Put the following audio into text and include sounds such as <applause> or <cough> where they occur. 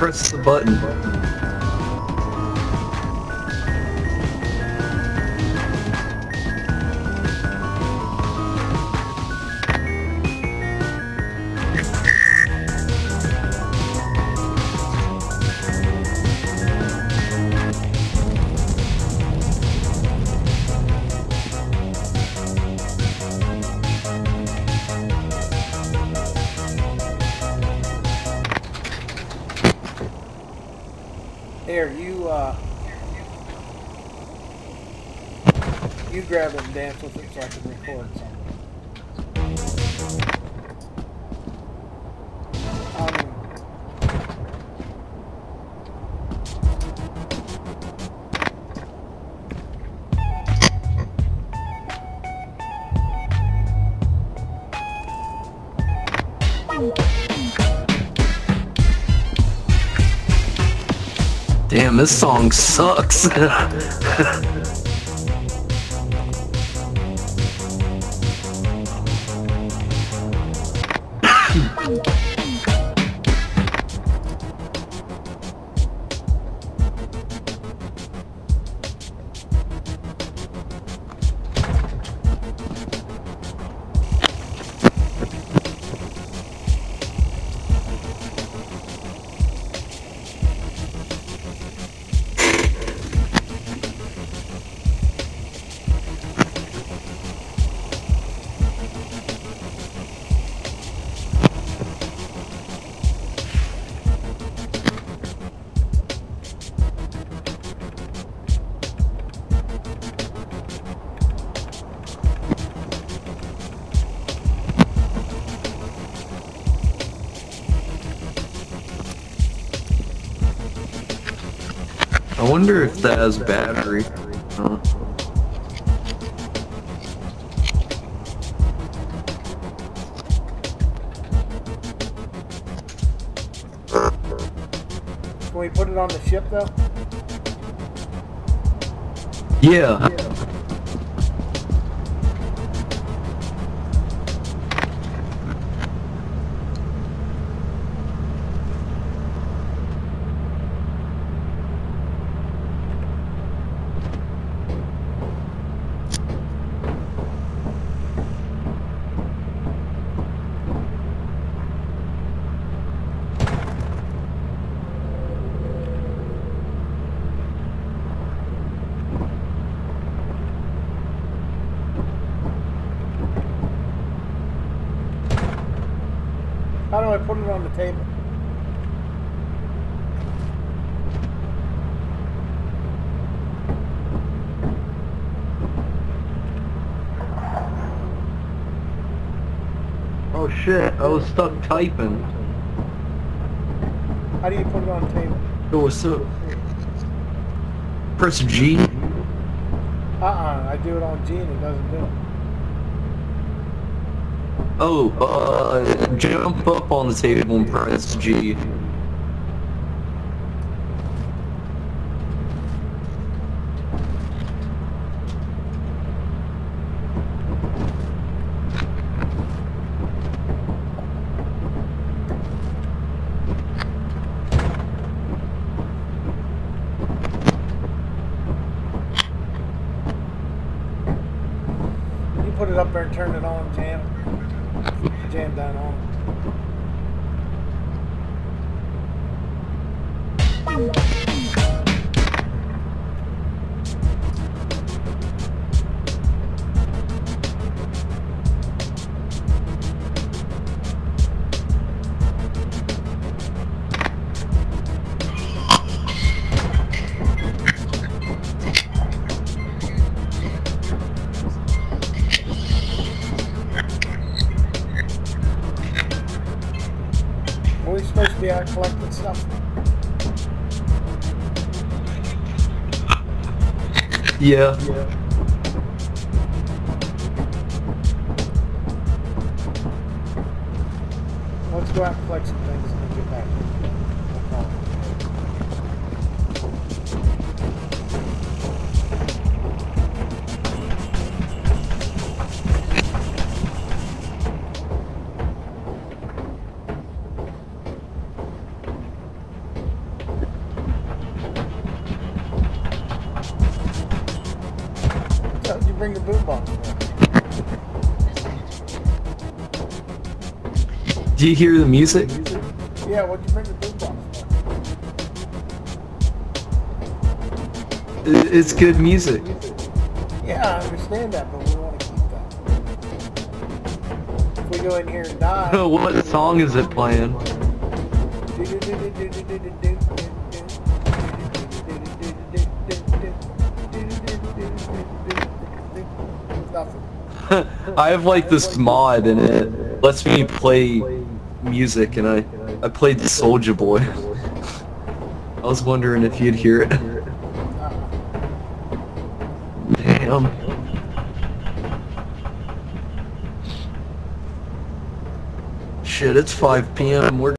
press the button. Uh, you grab it and dance with it so I can record something. Um, Damn, this song sucks. <laughs> I wonder if that has battery. Can we put it on the ship though? Yeah. How do I put it on the table? Oh shit, I was stuck typing. How do you put it on the table? It was so... Press G. Uh-uh, I do it on G and it doesn't do it. Oh, uh, jump up on the table and press G. Put it up there and turn it on, jam. Jam down on. Are we supposed to be out collecting stuff? Yeah. Yeah. Let's go out and collect some things bring the boombox? Do you hear the music? Yeah, what'd you bring the boombox for? It's good music. Yeah, I understand that, but we want to keep that. If we go in here and die. <laughs> what song is it playing? <laughs> Nothing. <laughs> I have like this mod and it lets me play music and I I played Soldier Boy. <laughs> I was wondering if you'd hear it. Damn. Shit, it's 5 p.m. We're